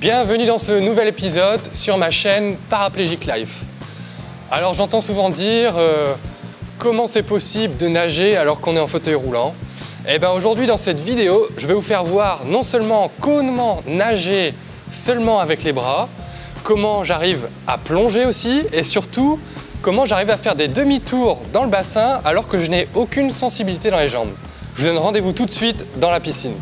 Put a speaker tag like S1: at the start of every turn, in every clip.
S1: Bienvenue dans ce nouvel épisode sur ma chaîne Paraplégique Life. Alors j'entends souvent dire euh, comment c'est possible de nager alors qu'on est en fauteuil roulant. Et bien aujourd'hui dans cette vidéo, je vais vous faire voir non seulement comment nager seulement avec les bras, comment j'arrive à plonger aussi et surtout comment j'arrive à faire des demi-tours dans le bassin alors que je n'ai aucune sensibilité dans les jambes. Je vous donne rendez-vous tout de suite dans la piscine.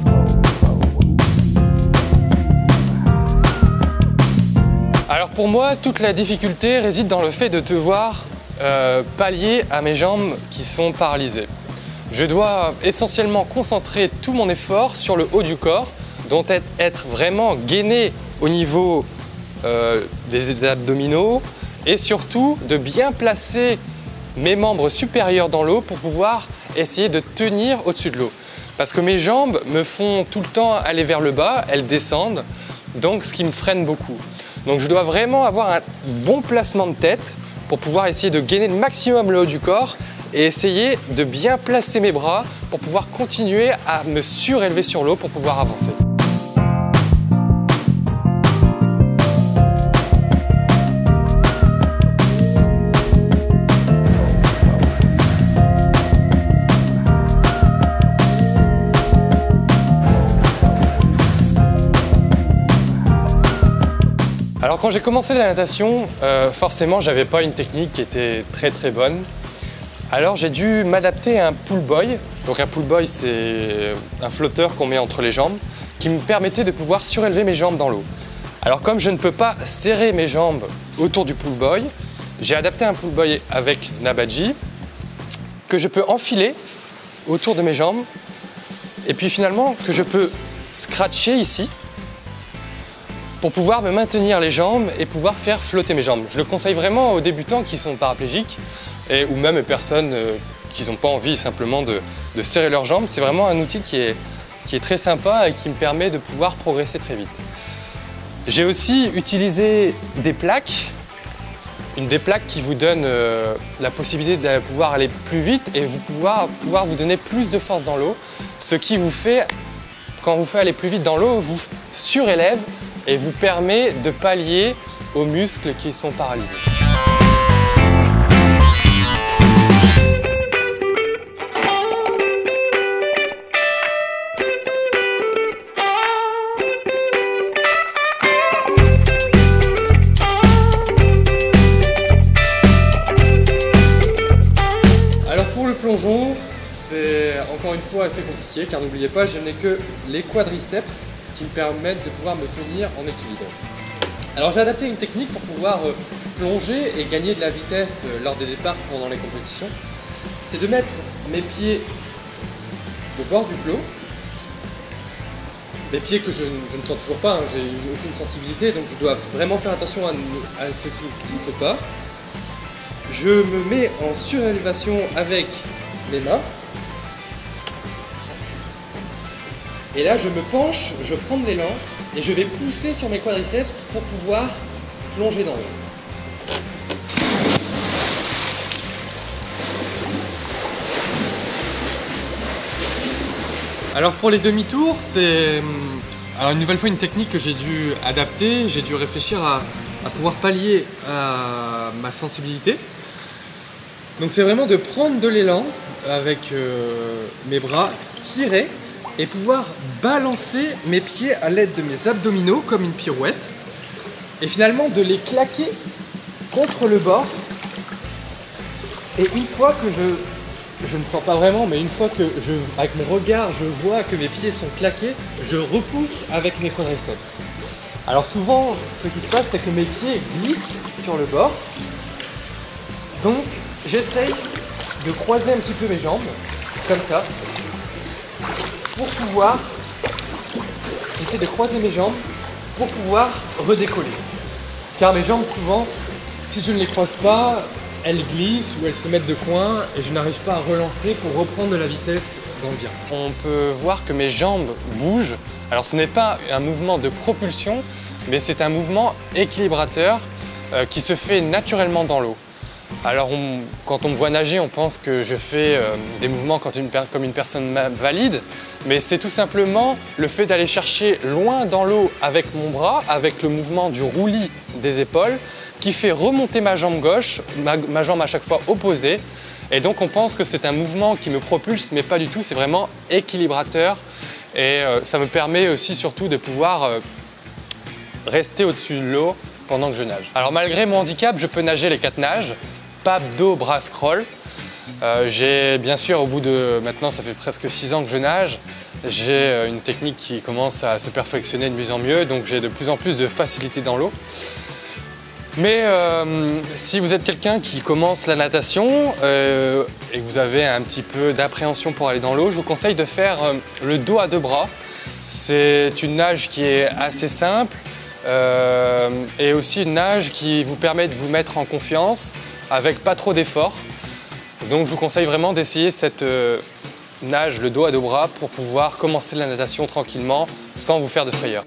S1: Alors pour moi, toute la difficulté réside dans le fait de devoir euh, pallier à mes jambes qui sont paralysées. Je dois essentiellement concentrer tout mon effort sur le haut du corps, dont être vraiment gainé au niveau euh, des abdominaux et surtout de bien placer mes membres supérieurs dans l'eau pour pouvoir essayer de tenir au-dessus de l'eau. Parce que mes jambes me font tout le temps aller vers le bas, elles descendent, donc ce qui me freine beaucoup. Donc je dois vraiment avoir un bon placement de tête pour pouvoir essayer de gainer le maximum le haut du corps et essayer de bien placer mes bras pour pouvoir continuer à me surélever sur l'eau pour pouvoir avancer. Alors quand j'ai commencé la natation, euh, forcément j'avais pas une technique qui était très très bonne. Alors j'ai dû m'adapter à un pool boy. Donc un pool boy c'est un flotteur qu'on met entre les jambes qui me permettait de pouvoir surélever mes jambes dans l'eau. Alors comme je ne peux pas serrer mes jambes autour du pool boy, j'ai adapté un pool boy avec Nabaji que je peux enfiler autour de mes jambes et puis finalement que je peux scratcher ici pour pouvoir me maintenir les jambes et pouvoir faire flotter mes jambes. Je le conseille vraiment aux débutants qui sont paraplégiques et, ou même aux personnes euh, qui n'ont pas envie simplement de, serrer leurs jambes. C'est vraiment un outil qui est, très sympa et qui me permet de pouvoir progresser très vite. J'ai aussi utilisé des plaques, une des plaques qui vous donne euh, la possibilité de pouvoir aller plus vite et vous pouvoir, vous donner plus de force dans l'eau, ce qui vous fait, quand vous fait aller plus vite dans l'eau, vous surélève et vous permet de pallier aux muscles qui sont paralysés. Alors pour le plongeon, c'est encore une fois assez compliqué car n'oubliez pas, je n'ai que les quadriceps qui me permettent de pouvoir me tenir en équilibre. Alors j'ai adapté une technique pour pouvoir euh, plonger et gagner de la vitesse euh, lors des départs pendant les compétitions. C'est de mettre mes pieds au bord du clos. Mes pieds que je, ne sens toujours pas, hein, j'ai aucune sensibilité, donc je dois vraiment faire attention à, à ce qui ne glisse pas. Je me mets en surélévation avec mes mains Et là, je me penche, je prends de l'élan et je vais pousser sur mes quadriceps pour pouvoir plonger dans l'eau. Alors pour les demi-tours, c'est hum, une nouvelle fois une technique que j'ai dû adapter, j'ai dû réfléchir à, pouvoir pallier à ma sensibilité. Donc c'est vraiment de prendre de l'élan avec euh, mes bras, tirer et pouvoir balancer mes pieds à l'aide de mes abdominaux comme une pirouette et finalement de les claquer contre le bord. Et une fois que je, je ne sens pas vraiment, mais une fois que je, avec mon regard, je vois que mes pieds sont claqués, je repousse avec mes quadriceps. Alors souvent, ce qui se passe, c'est que mes pieds glissent sur le bord. Donc, j'essaye de croiser un petit peu mes jambes, comme ça, pour pouvoir, j'essaie de croiser mes jambes pour pouvoir redécoller. Car mes jambes, souvent, si je ne les croise pas, elles glissent ou elles se mettent de coin et je n'arrive pas à relancer pour reprendre de la vitesse dans le bien. On peut voir que mes jambes bougent. Alors ce n'est pas un mouvement de propulsion, mais c'est un mouvement équilibrateur euh, qui se fait naturellement dans l'eau. Alors quand on me voit nager, on pense que je fais euh, des mouvements comme une personne valide, mais c'est tout simplement le fait d'aller chercher loin dans l'eau avec mon bras, avec le mouvement du roulis des épaules, qui fait remonter ma jambe gauche, ma, jambe à chaque fois opposée. Et donc on pense que c'est un mouvement qui me propulse, mais pas du tout, c'est vraiment équilibrateur. Et euh, ça me permet aussi surtout de pouvoir euh, rester au-dessus de l'eau pendant que je nage. Alors malgré mon handicap, je peux nager les quatre nages, dos, bras, scroll. Euh, j'ai bien sûr, au bout de maintenant, ça fait presque six ans que je nage, j'ai une technique qui commence à se perfectionner de mieux en mieux, donc j'ai de plus en plus de facilité dans l'eau. Mais euh, si vous êtes quelqu'un qui commence la natation euh, et que vous avez un petit peu d'appréhension pour aller dans l'eau, je vous conseille de faire euh, le dos à deux bras. C'est une nage qui est assez simple et aussi une nage qui vous permet de vous mettre en confiance avec pas trop d'efforts. Donc je vous conseille vraiment d'essayer cette nage, le dos à deux bras, pour pouvoir commencer la natation tranquillement sans vous faire de frayeur.